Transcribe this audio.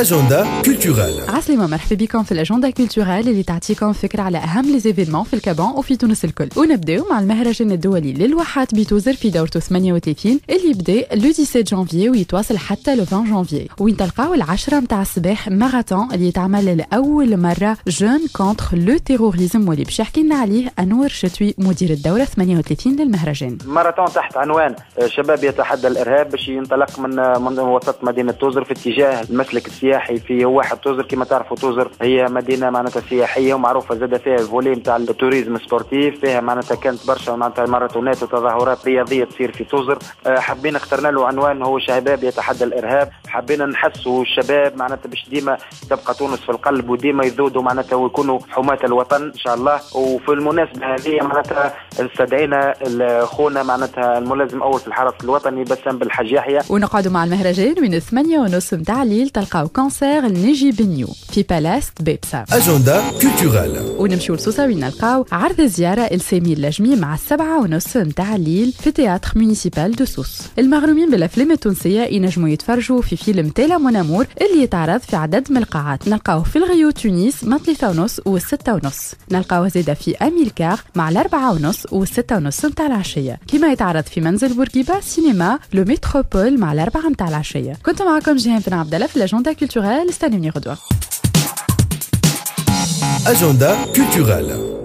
agenda culturelle عسلامة مرحبا بكم في ال agenda culturelle اللي تعطيكم فكرة على أهم les événements في الكاب بون وفي تونس الكل. ونبداو مع المهرجان الدولي للواحات بتوزر في دورته 38 اللي يبدأ le 17 جانفي ويتواصل حتى le 20 جانفي وين تلقاو العشرة متاع الصباح ماراثون اللي يتعمل لأول مرة jeunes contre le terrorisme واللي باش يحكي لنا عليه أنور شتوي مدير الدورة 38 للمهرجان. ماراثون تحت عنوان شباب يتحدى الإرهاب باش ينطلق من من وسط مدينة توزر في اتجاه المسلك السياحي في واحة توزر كما تعرفوا توزر هي مدينة معناتها سياحية ومعروفة زاد فيها ال volet نتاع ال tourisme sportif فيها معناتها كانت برشا معناتها ماراثونات وتظاهرات رياضية تصير في توزر. آه، حابين اخترنا له عنوان هو شباب يتحدى الإرهاب. حبينا نحسوا الشباب معناتها باش ديما تبقى تونس في القلب وديما يذودوا معناتها ويكونوا حماة الوطن إن شاء الله. وفي المناسبة هذه معناتها استدعينا خونا معناتها الملازم أول في الحرس الوطني بسام بالحاج يحيى. ونقعدوا مع المهرجان من 8 ونص متاع الليل. تلقاو كونسير النجي بنيو في بالاس بيبسا اجندا كولتورال ونمشيو لسوسة وين نلقاو عرض زياره السامي اللجمي مع السبعة ونص متاع الليل في تياتر مونيسيبال دو سوس المغرومين بالأفلام التونسية ينجموا يتفرجوا في فيلم تيلا مونامور اللي يتعرض في عدد من القاعات. نلقاوه في الغيو تونس من ثلاثة ونص والستة ونص. نلقاوه زيدا في أميلكار مع الأربعة ونص والستة ونص متاع العشية. كما يتعرض في منزل بورقيبة سينما لو ميتروبول مع الأربعة متاع العشية. كنت معكم جيهان بن عبد الله في الأجندة كولتورال استنوني غدوة اجندا كولتورال